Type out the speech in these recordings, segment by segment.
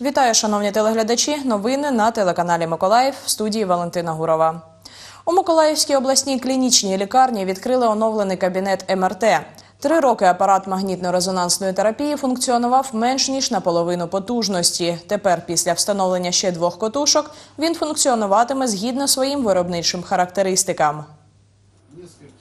Вітаю, шановні телеглядачі. Новини на телеканалі Миколаїв в студії Валентина Гурова. У Миколаївській обласній клінічній лікарні відкрили оновлений кабінет МРТ. Три роки апарат магнітно-резонансної терапії функціонував менш ніж наполовину потужності. Тепер, після встановлення ще двох котушок, він функціонуватиме згідно своїм виробничим характеристикам.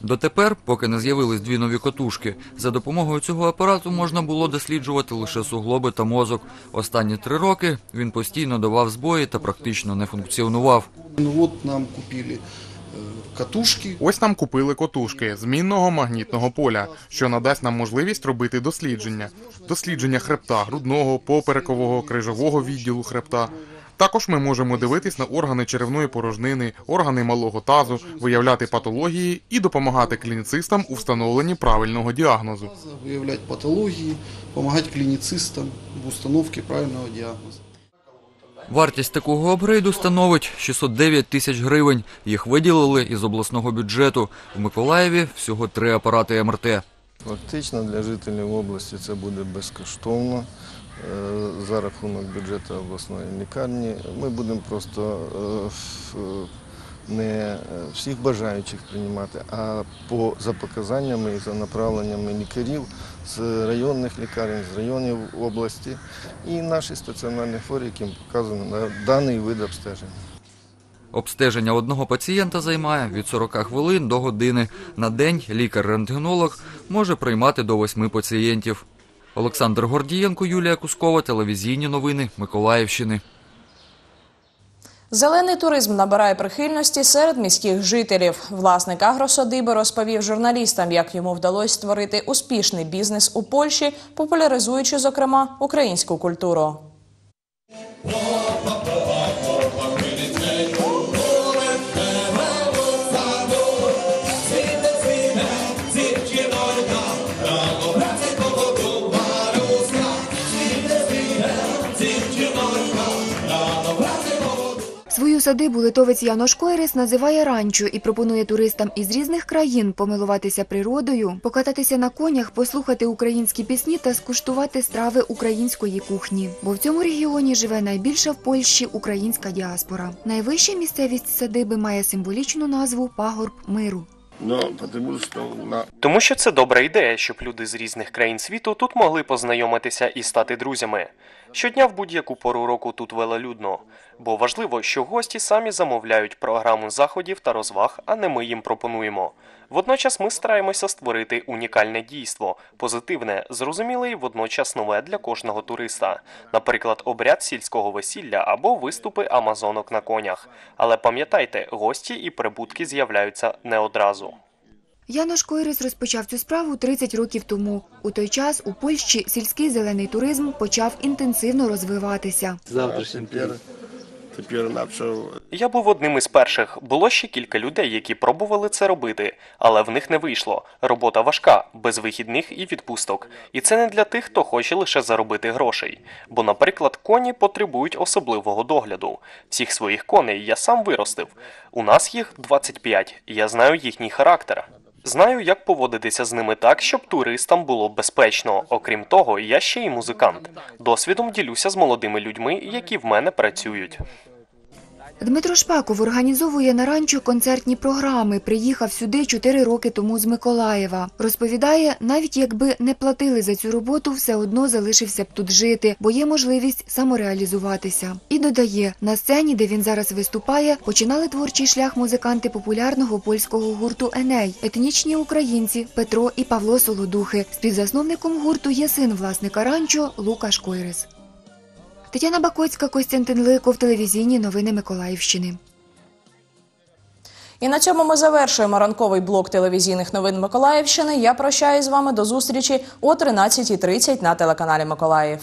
Дотепер, поки не з'явились дві нові котушки, за допомогою цього апарату можна було досліджувати лише суглоби та мозок. Останні три роки він постійно давав збої та практично не функціонував. Ну вот нам купили э, катушки. Ось нам купили котушки змінного магнітного поля, що надасть нам можливість робити дослідження: дослідження хребта, грудного, поперекового, крижового відділу хребта. Також ми можемо дивитись на органи черевної порожнини, органи малого тазу, виявляти патології і допомагати клініцистам у встановленні правильного діагнозу. Выявлять патологии, помогать клиницистам в установке правильного диагноза. Вартість такого апгрейду становить 609 тисяч гривень. Їх виділили із обласного бюджету. В Миколаєві всього три апарати МРТ. Фактично для жителів області це буде безкоштовно за рахунок бюджету обласної лікарні. Ми будемо просто е, не е, всіх бажаючих приймати, а по за показаннями і за направленнями лікарів з районних лікарень, з районів області і наші стаціонарні хворі, яким показано на даний вид обстеження. Обстеження одного пацієнта займає від 40 хвилин до години. На день лікар-рентгенолог може приймати до восьми пацієнтів. Олександр Гордієнко, Юлія Кускова, телевізійні новини Миколаївщини. Зелений туризм набирає прихильності серед міських жителів. Власник агросадиби розповів журналістам, як йому вдалося створити успішний бізнес у Польщі, популяризуючи, зокрема, українську культуру. Свою садибу литовець Янош Койрис називає ранчо і пропонує туристам із різних країн помилуватися природою, покататися на конях, послухати українські пісні та скуштувати страви української кухні. Бо в цьому регіоні живе найбільша в Польщі українська діаспора. Найвища місцевість садиби має символічну назву Пагорб миру. No, потому Тому що це добра ідея, щоб люди з різних країн світу тут могли познайомитися і стати друзями. Щодня в будь-яку пору року тут велолюдно. Бо важливо, що гості самі замовляють програму заходів та розваг, а не ми їм пропонуємо. Водночас ми стараємося створити унікальне дійство, позитивне, зрозуміле і водночас нове для кожного туриста, наприклад, обряд сільського весілля або виступи амазонок на конях. Але пам'ятайте, гості і прибутки з'являються не одразу. Янош Койрис розпочав цю справу 30 років тому. У той час у Польщі сільський зелений туризм почав інтенсивно розвиватися. тепер Я був одним із перших. Було ще кілька людей, які пробували це робити, але в них не вийшло. Робота важка, без вихідних і відпусток. І це не для тих, хто хоче лише заробити грошей. Бо, наприклад, коні потребують особливого догляду. Всіх своїх коней я сам виростив. У нас їх 25, і я знаю їхній характер. Знаю, як поводитися з ними так, щоб туристам було безпечно. Окрім того, я ще й музикант. Досвідом ділюся з молодими людьми, які в мене працюють. Дмитро Шпаков організовує на ранчо концертні програми. Приїхав сюди чотири роки тому з Миколаєва. Розповідає, навіть якби не платили за цю роботу, все одно залишився б тут жити, бо є можливість самореалізуватися. І додає, на сцені, де він зараз виступає, починали творчий шлях музиканти популярного польського гурту Еней, етнічні українці Петро і Павло Солодухи. Співзасновником гурту є син власника ранчо Лукаш Койрис. Тетяна Бакоцька, Костянтин Ликов, телевізійні новини Миколаївщини. І на цьому ми завершуємо ранковий блок телевізійних новин Миколаївщини. Я прощаюсь з вами до зустрічі о 13.30 на телеканалі Миколаїв.